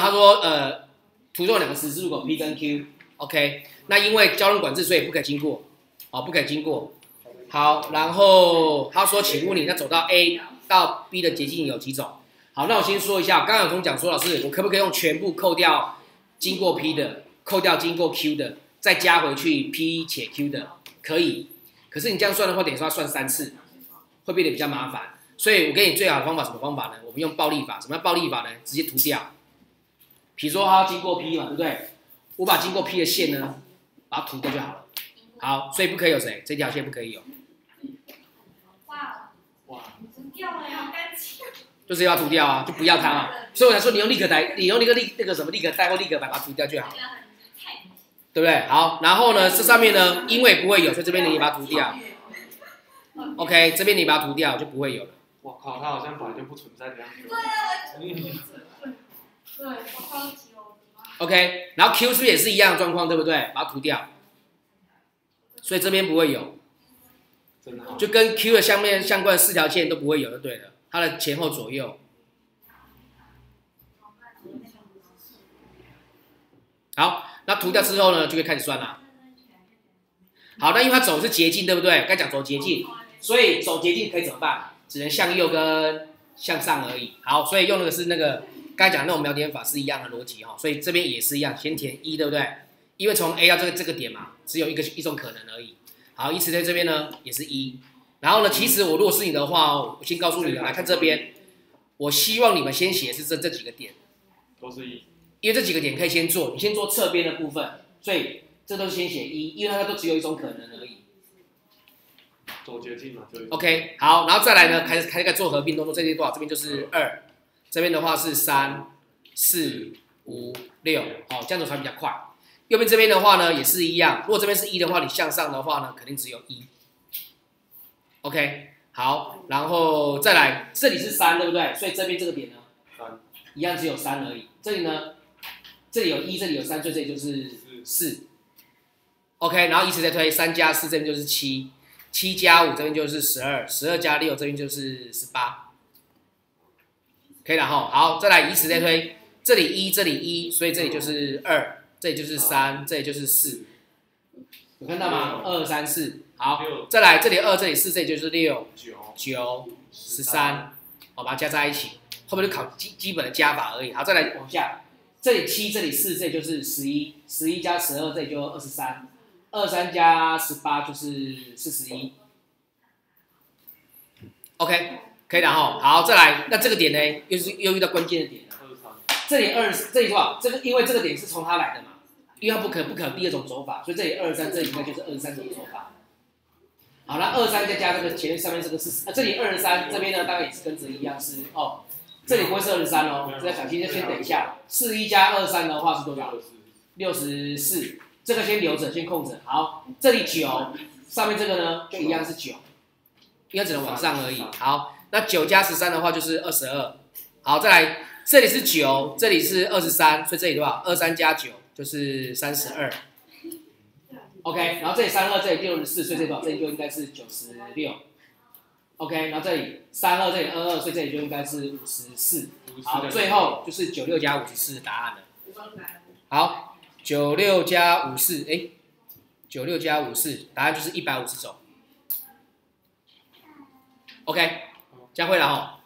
他说呃，图中两个十字路口 P 跟 Q，OK，那因为交通管制，所以不可以经过，哦，不可以经过。好，然后他说，请问你那走到 A 到 B 的捷径有几种？好，那我先说一下，刚刚有同学讲说，老师，我可不可以用全部扣掉经过 P 的，扣掉经过 Q 的，再加回去 P 且 Q 的？可以。可是你这样算的话，等于说要算三次，会变得比较麻烦。所以我给你最好的方法，什么方法呢？我们用暴力法。什么叫暴力法呢？直接涂掉。比如说它要经过 P 嘛，对不对？我把经过 P 的线呢，把它涂掉就好了。好，所以不可以有谁？这条线不可以有哇哇。就是要涂掉啊，就不要它嘛。所以我才说你用立可带，你用那个立那个什么立可带或立可把它涂掉就好，对不对？好，然后呢，这上面呢，因为不会有，所以这边你把它涂掉。OK，这边你把它涂掉就不会有了。我靠，它好像本来就不存在的样子。对，我超级 OK，然后 Q 是不是也是一样的状况，对不对？把它涂掉，所以这边不会有，就跟 Q 的下面相关的四条线都不会有，就对了。它的前后左右，好，那涂掉之后呢，就可以开始算了。好，那因为它走是捷径，对不对？该讲走捷径，所以走捷径可以怎么办？只能向右跟向上而已。好，所以用的是那个刚才讲那种描点法是一样的逻辑哈，所以这边也是一样，先填一，对不对？因为从 A 到这个这个点嘛，只有一个一种可能而已。好，以此类这边呢也是一。然后呢？其实我如果是你的话，我先告诉你来看这边，我希望你们先写是这这几个点，都是一，因为这几个点可以先做，你先做侧边的部分，所以这都是先写一，因为它都只有一种可能而已。走捷径嘛，就 OK，好，然后再来呢，开始开始做合并动作，这边多少？这边就是二，这边的话是三、四、五、六，好，这样子才比较快。右边这边的话呢，也是一样，如果这边是一的话，你向上的话呢，肯定只有一。OK，好，然后再来，这里是三，对不对？所以这边这个点呢，三，一样只有三而已。这里呢，这里有一，这里有三，所以这里就是四。OK，然后以此类推，三加四这边就是七，七加五这边就是十二，十二加六这边就是十八。可以了哈，好，再来以此类推，这里一，这里一，所以这里就是二，这里就是三，这里就是四。有看到吗？二三四。好，再来这里二，这里四，这里就是六。九。九。十三，好，把它加在一起，后面就考基基本的加法而已。好，再来往下，这里七，这里四，这里就是十一，十一加十二，这里就二十三，二三加十八就是四十一。OK，可以了哈。好，再来，那这个点呢，又是又遇到关键的点了。这里二，这里多少？这个因为这个点是从它来的嘛，因为它不可不可第二种走法，所以这里二三，这里应该就是二三种走法。好，那二三再加这个前面上面这个是，啊，这里二十三，这边呢大概也是跟这一样是哦，这里不会是二十三哦，这要小心就先等一下，四一加二三的话是多少？六十四，这个先留着，先空着。好，这里九，上面这个呢就一样是九，应该只能往上而已。好，那九加十三的话就是二十二。好，再来，这里是九，这里是二十三，所以这里多少？二三加九就是三十二。OK，然后这里三二，这里六十四，所以这多少？这里就应该是九十六。OK，然后这里三二，这里二二，所以这里就应该是五十四。好，最后就是九六加五十四答案了。好，九六加五四，哎，九六加五四，答案就是一百五十种。OK，将会了哈。